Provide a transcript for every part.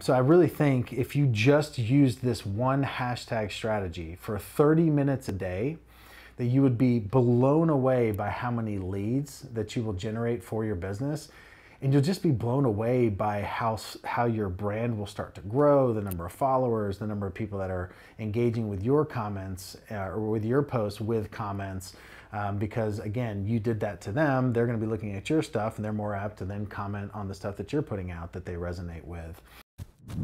So I really think if you just used this one hashtag strategy for 30 minutes a day, that you would be blown away by how many leads that you will generate for your business. And you'll just be blown away by how how your brand will start to grow the number of followers the number of people that are engaging with your comments uh, or with your posts with comments. Um, because again you did that to them they're going to be looking at your stuff and they're more apt to then comment on the stuff that you're putting out that they resonate with What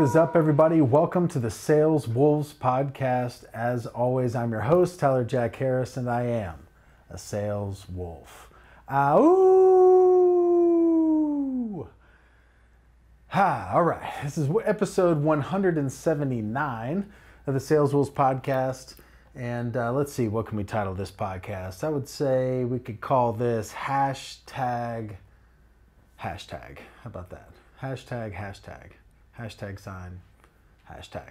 is up, everybody? Welcome to the Sales Wolves podcast. As always, I'm your host, Tyler Jack Harris, and I am a sales wolf. Ah, Ow! Ha, all right. This is episode 179 of the Sales Wolves podcast. And uh, let's see, what can we title this podcast? I would say we could call this hashtag, hashtag. How about that? Hashtag, hashtag hashtag sign, hashtag.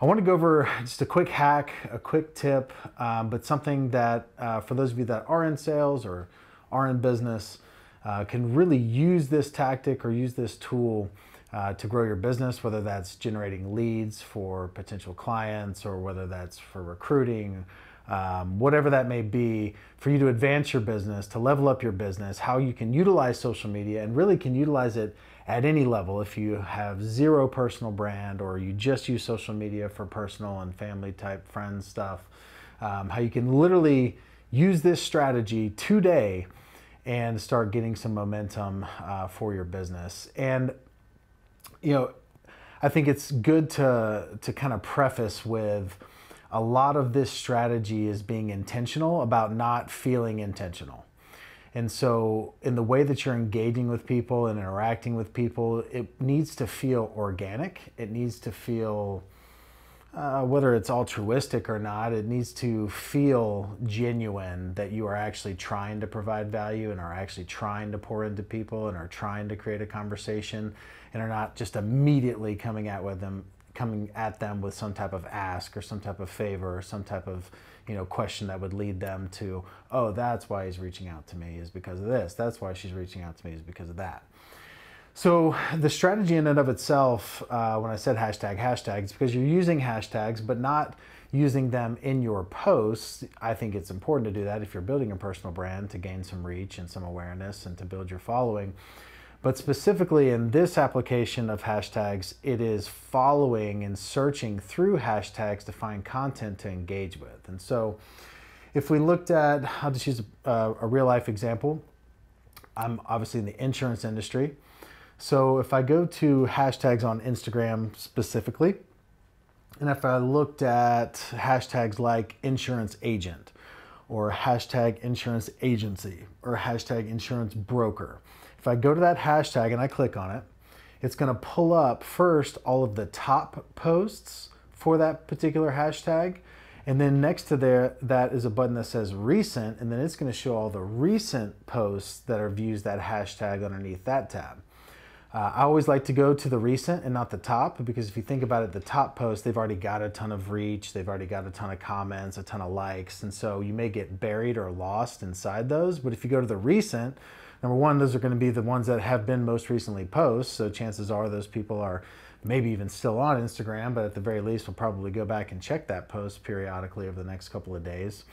I want to go over just a quick hack, a quick tip, um, but something that uh, for those of you that are in sales or are in business uh, can really use this tactic or use this tool uh, to grow your business, whether that's generating leads for potential clients or whether that's for recruiting, um, whatever that may be, for you to advance your business, to level up your business, how you can utilize social media and really can utilize it at any level, if you have zero personal brand or you just use social media for personal and family type friends stuff, um, how you can literally use this strategy today and start getting some momentum uh, for your business. And, you know, I think it's good to, to kind of preface with a lot of this strategy is being intentional about not feeling intentional. And so, in the way that you're engaging with people and interacting with people, it needs to feel organic. It needs to feel, uh, whether it's altruistic or not, it needs to feel genuine that you are actually trying to provide value and are actually trying to pour into people and are trying to create a conversation and are not just immediately coming at with them coming at them with some type of ask or some type of favor or some type of you know question that would lead them to oh that's why he's reaching out to me is because of this. That's why she's reaching out to me is because of that so the strategy in and of itself uh, when i said hashtag hashtags because you're using hashtags but not using them in your posts i think it's important to do that if you're building a personal brand to gain some reach and some awareness and to build your following but specifically in this application of hashtags, it is following and searching through hashtags to find content to engage with. And so if we looked at, I'll just use a, a real life example. I'm obviously in the insurance industry. So if I go to hashtags on Instagram specifically, and if I looked at hashtags like insurance agent or hashtag insurance agency or hashtag insurance broker, if I go to that hashtag and I click on it, it's going to pull up first all of the top posts for that particular hashtag. And then next to there, that is a button that says recent, and then it's going to show all the recent posts that have used that hashtag underneath that tab. Uh, I always like to go to the recent and not the top because if you think about it, the top posts, they've already got a ton of reach, they've already got a ton of comments, a ton of likes, and so you may get buried or lost inside those. But if you go to the recent, Number one, those are going to be the ones that have been most recently posts. So chances are those people are maybe even still on Instagram, but at the very least, will probably go back and check that post periodically over the next couple of days.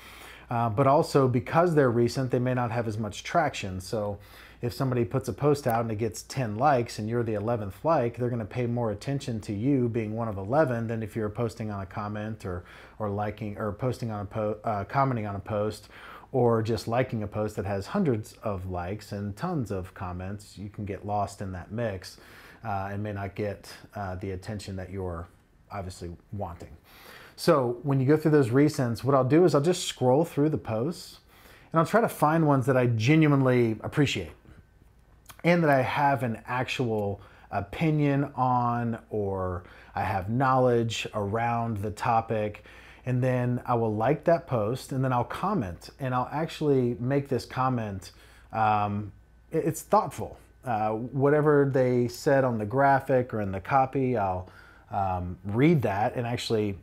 Uh, but also because they're recent, they may not have as much traction. So if somebody puts a post out and it gets 10 likes and you're the 11th like, they're going to pay more attention to you being one of 11 than if you're posting on a comment or, or liking or posting on a post, uh, commenting on a post or just liking a post that has hundreds of likes and tons of comments, you can get lost in that mix uh, and may not get uh, the attention that you're obviously wanting. So when you go through those recents, what I'll do is I'll just scroll through the posts and I'll try to find ones that I genuinely appreciate and that I have an actual opinion on or I have knowledge around the topic and then I will like that post and then I'll comment and I'll actually make this comment. Um, it's thoughtful. Uh, whatever they said on the graphic or in the copy, I'll um, read that and actually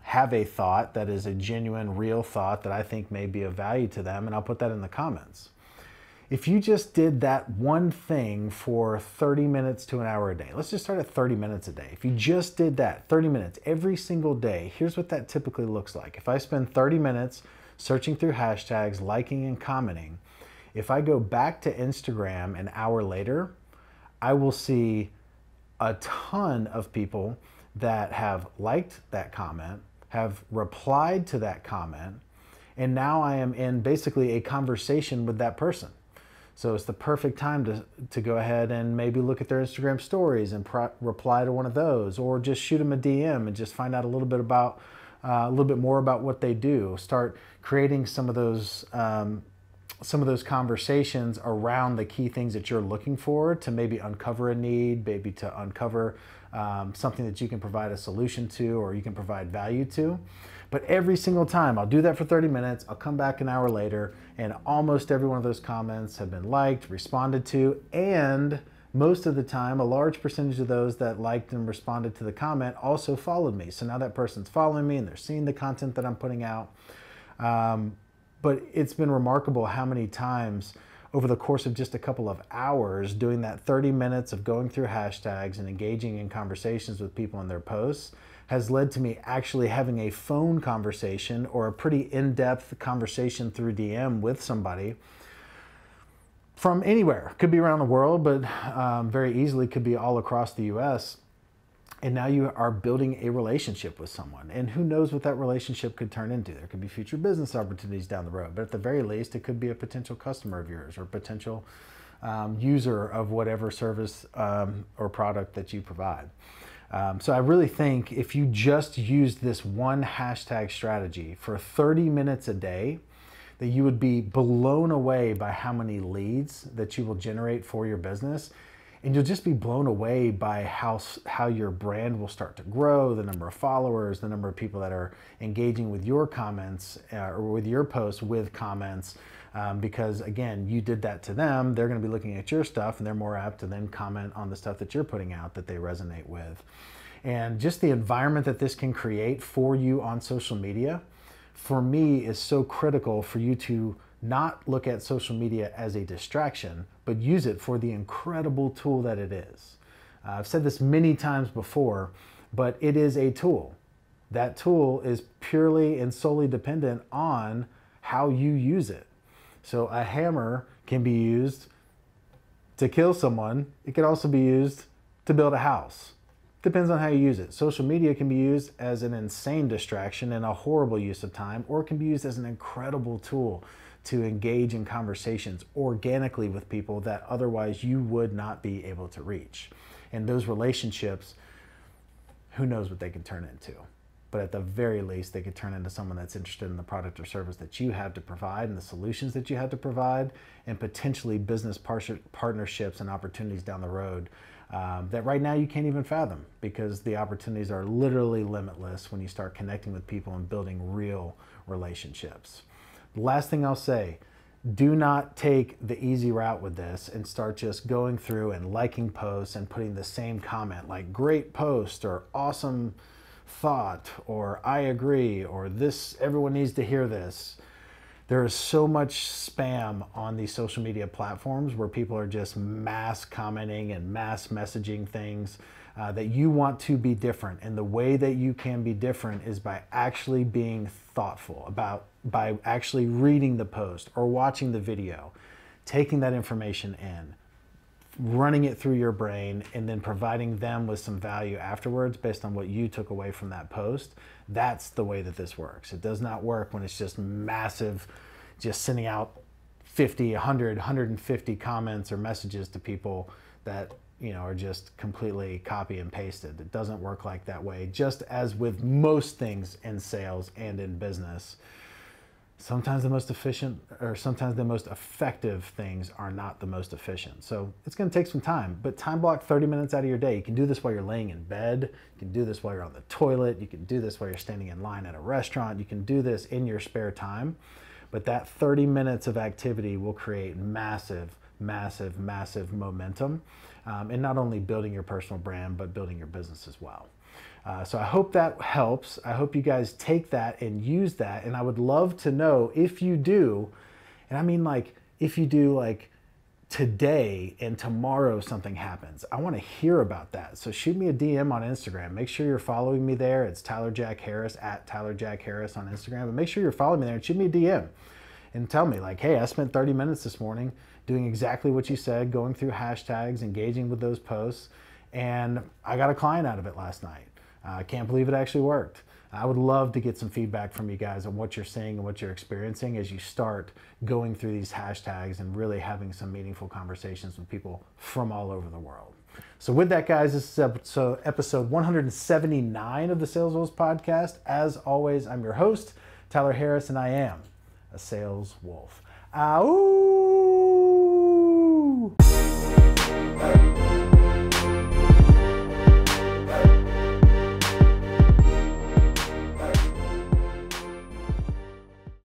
have a thought that is a genuine, real thought that I think may be of value to them, and I'll put that in the comments. If you just did that one thing for 30 minutes to an hour a day, let's just start at 30 minutes a day. If you just did that 30 minutes every single day, here's what that typically looks like. If I spend 30 minutes searching through hashtags, liking and commenting, if I go back to Instagram an hour later, I will see a ton of people that have liked that comment, have replied to that comment, and now I am in basically a conversation with that person. So it's the perfect time to, to go ahead and maybe look at their Instagram stories and pro- reply to one of those, or just shoot them a DM and just find out a little bit about uh, a little bit more about what they do. Start creating some of those um, some of those conversations around the key things that you're looking for to maybe uncover a need, maybe to uncover um, something that you can provide a solution to or you can provide value to. But every single time, I'll do that for 30 minutes, I'll come back an hour later, and almost every one of those comments have been liked, responded to, and most of the time, a large percentage of those that liked and responded to the comment also followed me. So now that person's following me and they're seeing the content that I'm putting out. Um, but it's been remarkable how many times over the course of just a couple of hours doing that 30 minutes of going through hashtags and engaging in conversations with people in their posts has led to me actually having a phone conversation or a pretty in depth conversation through DM with somebody from anywhere. Could be around the world, but um, very easily could be all across the US. And now you are building a relationship with someone. And who knows what that relationship could turn into? There could be future business opportunities down the road, but at the very least, it could be a potential customer of yours or potential um, user of whatever service um, or product that you provide. Um, so I really think if you just used this one hashtag strategy for 30 minutes a day, that you would be blown away by how many leads that you will generate for your business. And you'll just be blown away by how, how your brand will start to grow, the number of followers, the number of people that are engaging with your comments uh, or with your posts with comments. Um, because again, you did that to them. They're going to be looking at your stuff and they're more apt to then comment on the stuff that you're putting out that they resonate with. And just the environment that this can create for you on social media, for me, is so critical for you to not look at social media as a distraction, but use it for the incredible tool that it is. Uh, I've said this many times before, but it is a tool. That tool is purely and solely dependent on how you use it. So a hammer can be used to kill someone. It can also be used to build a house. Depends on how you use it. Social media can be used as an insane distraction and a horrible use of time, or it can be used as an incredible tool to engage in conversations organically with people that otherwise you would not be able to reach. And those relationships, who knows what they can turn into but at the very least, they could turn into someone that's interested in the product or service that you have to provide and the solutions that you have to provide, and potentially business par- partnerships and opportunities down the road um, that right now you can't even fathom because the opportunities are literally limitless when you start connecting with people and building real relationships. Last thing I'll say do not take the easy route with this and start just going through and liking posts and putting the same comment like great post or awesome thought or I agree or this everyone needs to hear this. There is so much spam on these social media platforms where people are just mass commenting and mass messaging things uh, that you want to be different. And the way that you can be different is by actually being thoughtful about by actually reading the post or watching the video, taking that information in, running it through your brain and then providing them with some value afterwards based on what you took away from that post that's the way that this works it does not work when it's just massive just sending out 50 100 150 comments or messages to people that you know are just completely copy and pasted it doesn't work like that way just as with most things in sales and in business sometimes the most efficient or sometimes the most effective things are not the most efficient. So it's going to take some time, but time block 30 minutes out of your day. You can do this while you're laying in bed. You can do this while you're on the toilet. You can do this while you're standing in line at a restaurant. You can do this in your spare time. But that 30 minutes of activity will create massive, massive, massive momentum um, and not only building your personal brand, but building your business as well. Uh, so I hope that helps. I hope you guys take that and use that. And I would love to know if you do, and I mean like if you do like today and tomorrow something happens. I want to hear about that. So shoot me a DM on Instagram. Make sure you're following me there. It's Tyler Jack Harris at Tyler Jack Harris on Instagram. But make sure you're following me there and shoot me a DM and tell me like, hey, I spent 30 minutes this morning doing exactly what you said, going through hashtags, engaging with those posts, and I got a client out of it last night. Uh, I can't believe it actually worked. I would love to get some feedback from you guys on what you're seeing and what you're experiencing as you start going through these hashtags and really having some meaningful conversations with people from all over the world. So, with that, guys, this is episode, episode 179 of the Sales Wolves podcast. As always, I'm your host, Tyler Harris, and I am a sales wolf. Ow!